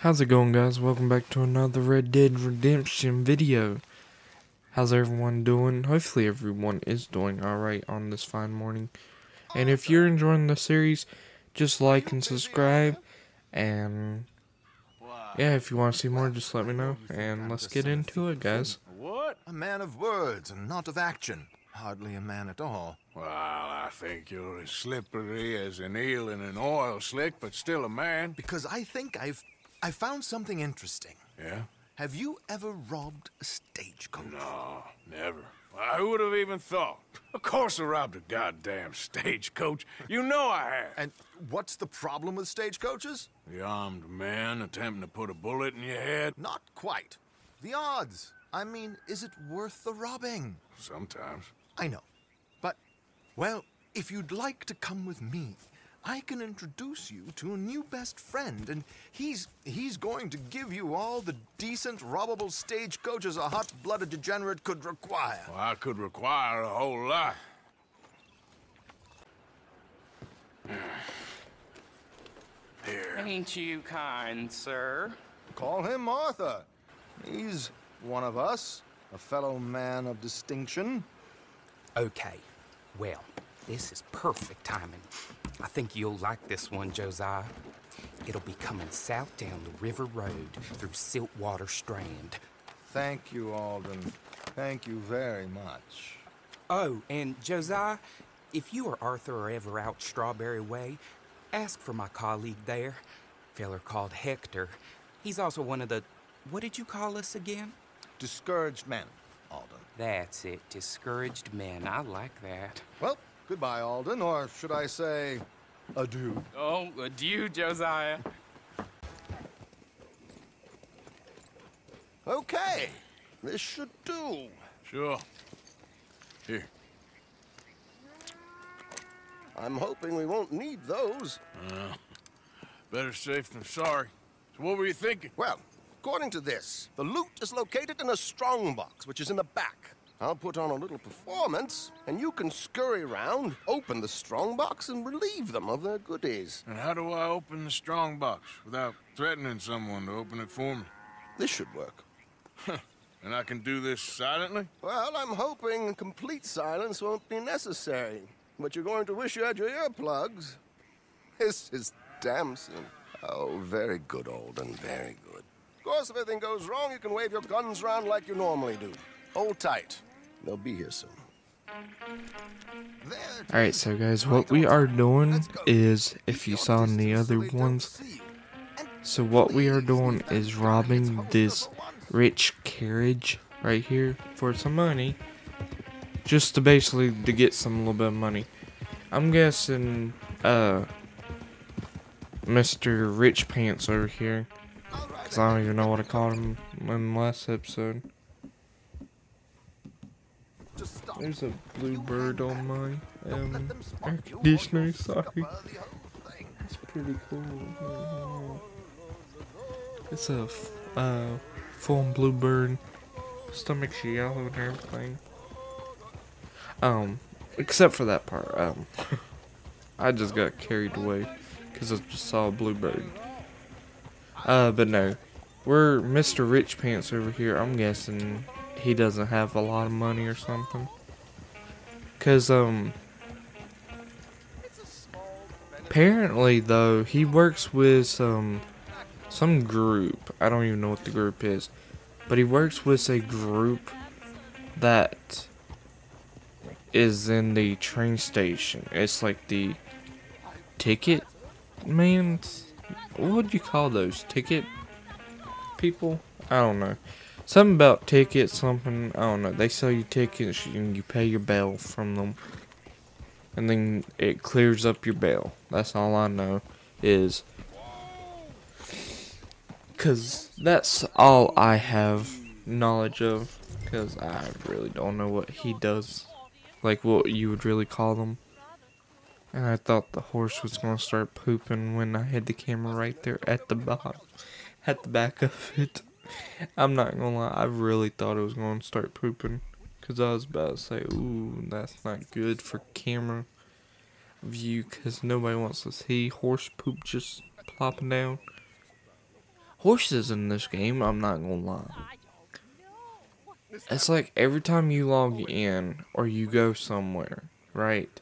How's it going guys? Welcome back to another Red Dead Redemption video. How's everyone doing? Hopefully everyone is doing alright on this fine morning. And if you're enjoying the series, just like and subscribe. And yeah, if you want to see more, just let me know. And let's get into it guys. What? A man of words and not of action. Hardly a man at all. Well, I think you're as slippery as an eel in an oil slick, but still a man. Because I think I've I found something interesting. Yeah? Have you ever robbed a stagecoach? No, never. Well, who would have even thought? Of course I robbed a goddamn stagecoach. You know I have. And what's the problem with stagecoaches? The armed man attempting to put a bullet in your head? Not quite. The odds. I mean, is it worth the robbing? Sometimes. I know. But, well, if you'd like to come with me, I can introduce you to a new best friend, and he's he's going to give you all the decent, robbable stagecoaches a hot-blooded degenerate could require. Well, I could require a whole lot. Here. Ain't you kind, sir? Call him Arthur. He's one of us, a fellow man of distinction. Okay, well, this is perfect timing. I think you'll like this one, Josiah. It'll be coming south down the river road through Siltwater Strand. Thank you, Alden. Thank you very much. Oh, and Josiah, if you or Arthur are ever out Strawberry Way, ask for my colleague there, feller called Hector. He's also one of the. What did you call us again? Discouraged men, Alden. That's it, discouraged men. I like that. Well, goodbye, Alden, or should I say, adieu. Oh, adieu, Josiah. Okay, this should do. Sure. Here. I'm hoping we won't need those. Uh, better safe than sorry. So what were you thinking? Well, according to this, the loot is located in a strongbox, which is in the back. I'll put on a little performance, and you can scurry around, open the strongbox, and relieve them of their goodies. And how do I open the strong box without threatening someone to open it for me? This should work. And I can do this silently? Well, I'm hoping complete silence won't be necessary, but you're going to wish you had your earplugs. This is Damson. Oh, very good, Alden, very good. Of course, if anything goes wrong, you can wave your guns around like you normally do. Hold tight. They'll be here soon. Alright, so guys, what we are doing is, if you saw in the other ones, see you. And So what we are doing is robbing this hole number one. rich carriage right here for some money. Just to basically to get some little bit of money. I'm guessing uh Mr. Rich Pants over here. Cause I don't even know what I called him in the last episode. just stop. There's a You blue bird on my um air you or you'll conditioner, sorry. the whole thing. It's pretty cool. It's a f- uh, full blue bird. Stomach's yellow and everything. Um, except for that part. Um, I just got carried away because I just saw a blue bird. Uh, but no, we're Mr. Rich Pants over here. I'm guessing he doesn't have a lot of money or something. Cause um, apparently though he works with some some group. I don't even know what the group is, but he works with a group that is in the train station. It's like the ticket man. What would you call those ticket people? I don't know. Something about tickets, something I don't know. They sell you tickets and you pay your bail from them, and then it clears up your bail. That's all I know is Cause that's all I have knowledge of. Cause I really don't know what he does, like what you would really call them. And I thought the horse was gonna start pooping when I had the camera right there at the back, at the back of it. I'm not gonna lie, I really thought it was gonna start pooping. Cause I was about to say, ooh, that's not good for camera view. Cause nobody wants to see horse poop just plopping down. horses in this game, I'm not gonna lie. It's like every time you log in or you go somewhere, right?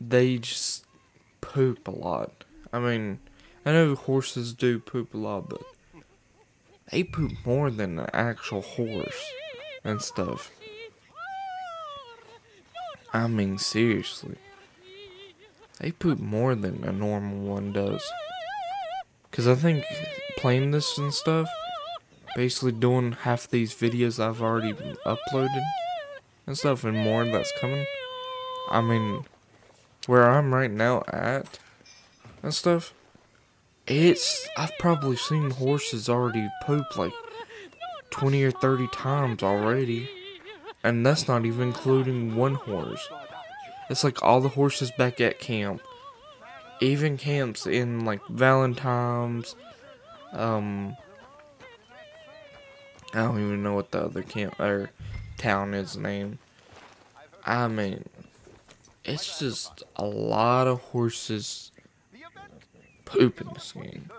They just poop a lot. I mean, I know horses do poop a lot, but they poop more than an actual horse and stuff. I mean, seriously. They poop more than a normal one does. Because I think playing this and stuff, basically doing half these videos I've already uploaded and stuff, and more that's coming. I mean, where I'm right now at and stuff, it's. I've probably seen horses already poop like 20 or 30 times already. And that's not even including one horse. It's like all the horses back at camp. Even camps in like Valentine's, um, I don't even know what the other camp or town is named. I mean, it's just a lot of horses poop in this game.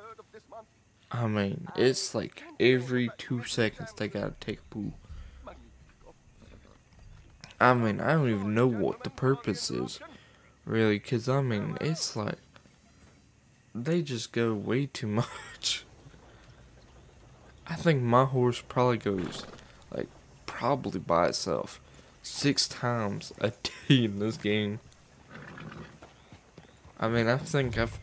I mean, it's like every two seconds they gotta take a poo. I mean, I don't even know what the purpose is, really, because I mean, it's like they just go way too much. I think my horse probably goes like probably by itself six times a day in this game. I mean, I think I've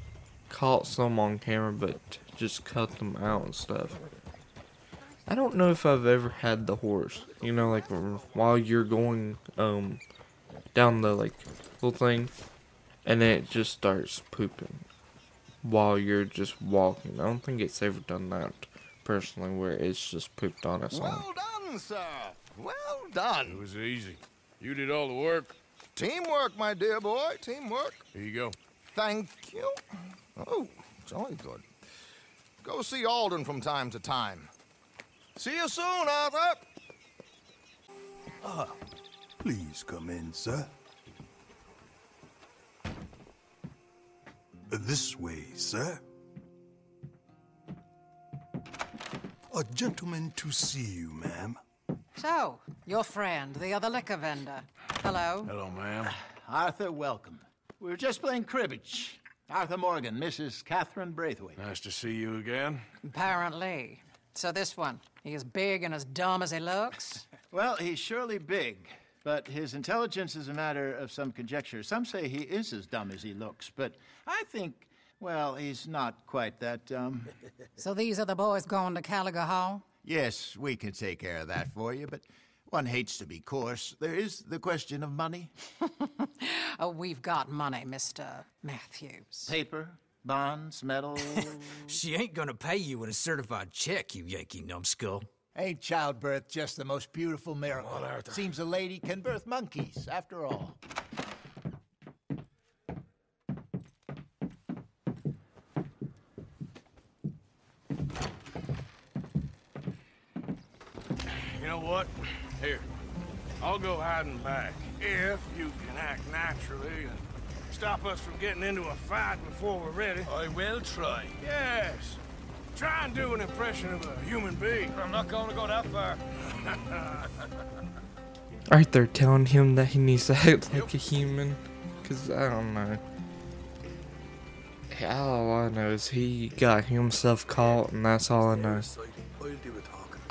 caught some on camera, but just cut them out and stuff. I don't know if I've ever had the horse, you know, like while you're going um down the like little thing, and then it just starts pooping while you're just walking. I don't think it's ever done that personally, where it's just pooped on its own. Well done, sir. Well done. It was easy. You did all the work. Teamwork, my dear boy. Teamwork. Here you go. Thank you. Oh, jolly good. Go see Alden from time to time. See you soon, Arthur. Ah, Please come in, sir. This way, sir. A gentleman to see you, ma'am. So, your friend, the other liquor vendor. Hello. Hello, ma'am. Arthur, welcome. We were just playing cribbage. Arthur Morgan, Mrs. Catherine Braithwaite. Nice to see you again. Apparently. So this one, he is big and as dumb as he looks? Well, he's surely big, but his intelligence is a matter of some conjecture. Some say he is as dumb as he looks, but I think, well, he's not quite that dumb. So these are the boys going to Caliga Hall? yes, we can take care of that for you, but one hates to be coarse. There is the question of money. Oh, we've got money, Mr. Matthews. Paper, bonds, metal. She ain't gonna pay you with a certified check, you Yankee numbskull. Ain't childbirth just the most beautiful miracle? Seems a lady can birth monkeys, after all. You know what? Here. I'll go hiding back. If you can act naturally and stop us from getting into a fight before we're ready. I will try. Yes. Try and do an impression of a human being. I'm not gonna go that far. Right there telling him that he needs to act like a human. Because I don't know. All I know is he got himself caught, and that's all I know.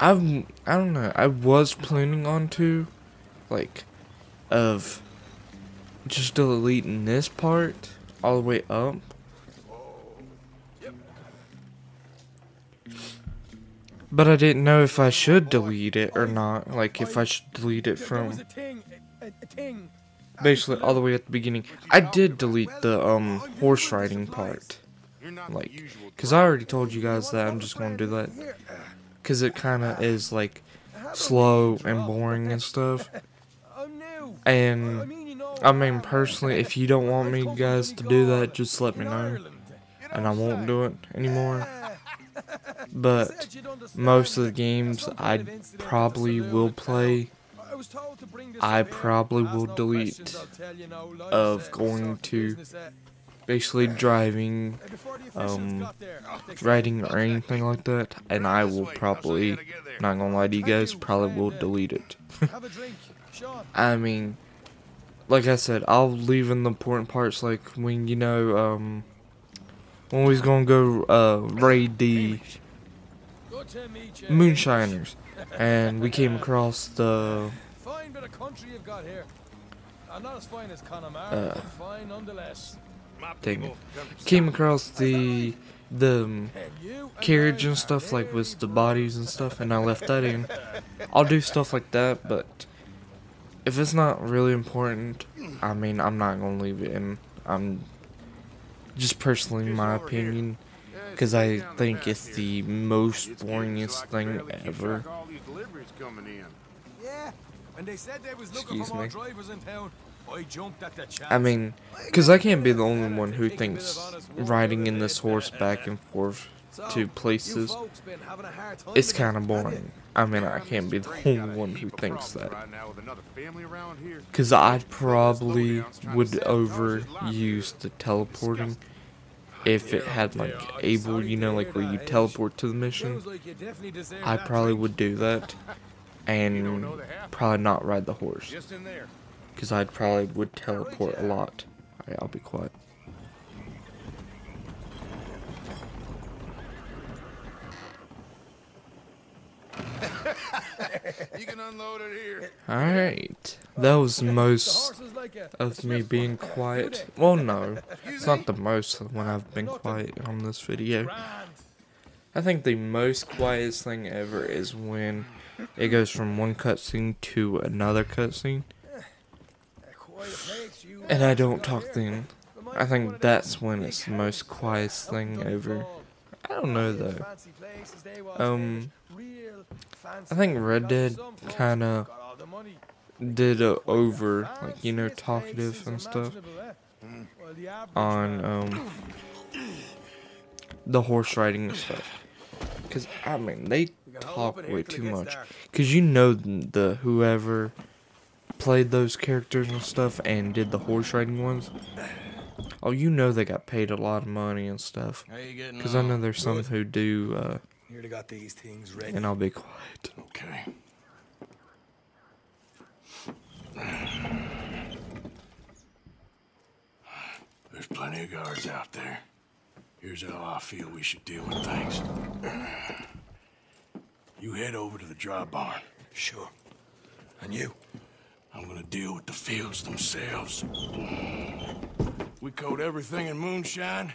I'm, I don't know. I was planning on to, like, of just deleting this part all the way up. But I didn't know if I should delete it or not. Like, if I should delete it from basically all the way at the beginning. I did delete the um horse riding part. Like, cause I already told you guys that I'm just gonna do that. Cause it kind of is like slow and boring and stuff. And I mean, personally, if you don't want me guys to do that, just let me know, and I won't do it anymore. But most of the games I probably will play, I probably will delete of going to basically driving, um, writing or anything like that, and I will probably, not gonna lie to you guys, probably will delete it. I mean, like I said, I'll leave in the important parts, like when you know, um, when we was gonna go uh, raid the moonshiners, and we came across the Fine bit of country you've got here. Uh, not as fine as Connemara, but fine nonetheless. dang it, came across the the um, carriage and stuff, like with the bodies and stuff, and I left that in. I'll do stuff like that, but if it's not really important, I mean, I'm not gonna leave it in. I'm just personally my opinion, because I think it's the most boringest thing ever. All these deliveries coming in. Yeah, and they said they was looking Excuse for more me. I mean, because I can't be the only one who thinks riding in this horse back and forth to places it's kind of boring. I mean, I can't be the only one who thinks that. Because I probably would overuse the teleporting if it had like able, you know, like where you teleport to the mission. I probably would do that and probably not ride the horse. Just in there. Because I probably would teleport a lot. Alright, I'll be quiet. You can unload it here. Alright. That was most of me being quiet. Well, no. It's not the most when I've been quiet on this video. I think the most quietest thing ever is when it goes from one cutscene to another cutscene. And I don't talk then. I think that's when it's the most quietest thing ever. I don't know though. Um, I think Red Dead kind of did a over, like you know, talkative and stuff on um the horse riding and stuff. Cause I mean they talk way too much. Cause you know the whoever played those characters and stuff and did the horse riding ones. Oh, you know they got paid a lot of money and stuff. How you getting Cause I know there's some Good. who do. uh Nearly got these things ready. And I'll be quiet. Okay. There's plenty of guards out there. Here's how I feel we should deal with things. You head over to the dry barn. Sure. And you? I'm gonna deal with the fields themselves. We coat everything in moonshine,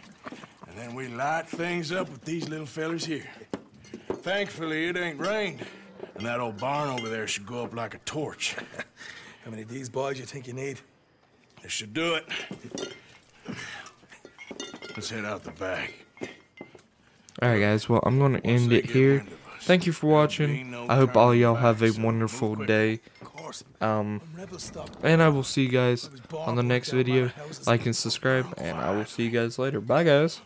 and then we light things up with these little fellers here. Thankfully, it ain't rained, and that old barn over there should go up like a torch. How many of these boys you think you need? This should do it. Let's head out the back. Alright, guys, well, I'm going to end it here. Thank you for watching. I hope all y'all have a wonderful day. Um, and I will see you guys on the next video. Like and subscribe, and I will see you guys later. Bye, guys.